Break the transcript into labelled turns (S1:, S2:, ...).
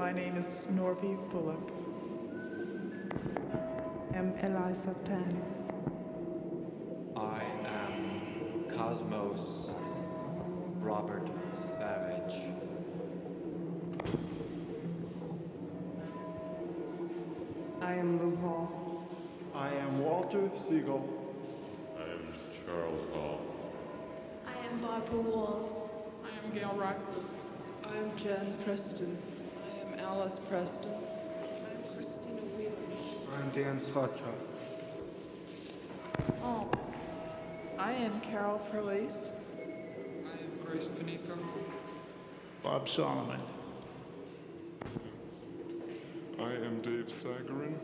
S1: My name is Norby Bullock. I am Eliza Tan.
S2: I am Cosmos Robert Savage.
S1: I am Lou Hall.
S3: I am Walter Siegel.
S4: I am Charles Hall.
S5: I am Barbara Wald.
S6: I am Gail Rockford.
S1: I am Jen Preston.
S6: I am Alice Preston.
S5: I'm Christina Wheeler.
S3: I'm Dan Slutcha.
S1: Oh. I am Carol Perlise.
S6: I am Grace Panico.
S7: Bob Solomon.
S4: I am Dave Sagarin.